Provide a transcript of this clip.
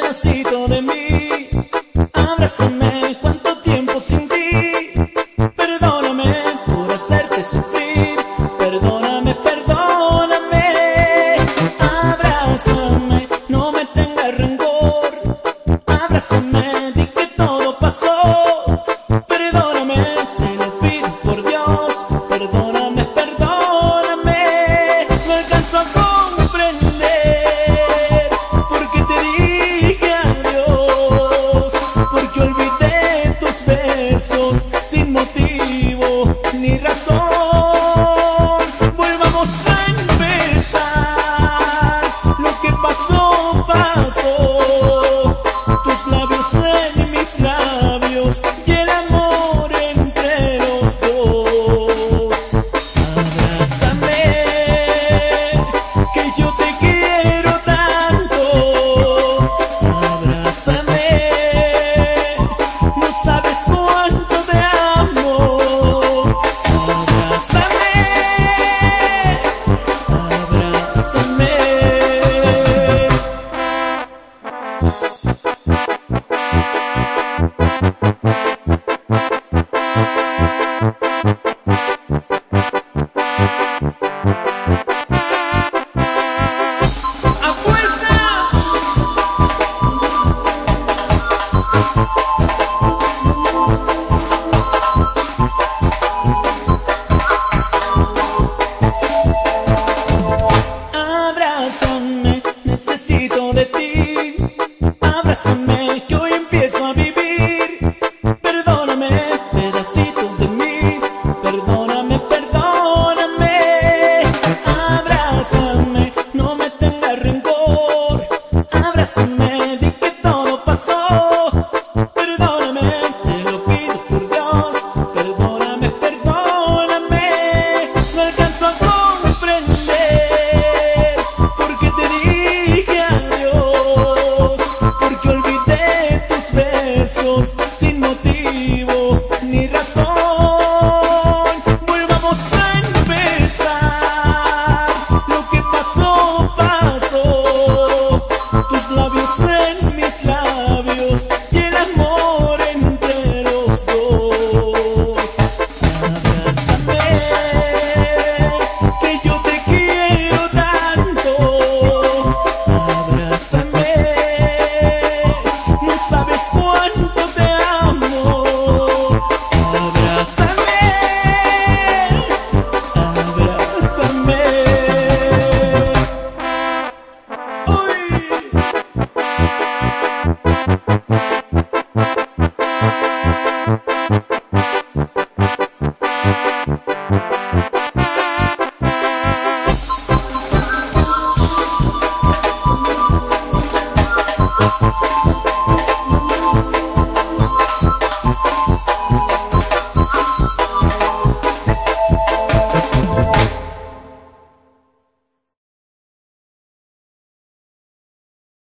pedacito de mí. Abrázame, cuánto tiempo sin ti. Perdóname por hacerte sufrir. Perdóname, perdóname. Abrázame, no me tengas rencor. Abrázame, di que todo pasó. Perdóname, te lo pido por Dios. Perdóname, Abrázame, que hoy empiezo a vivir. Perdóname, pedacito de mí. Perdóname, perdóname. Abrázame, no me tengas rencor. Abrázame, di que todo pasó. Eu o céu.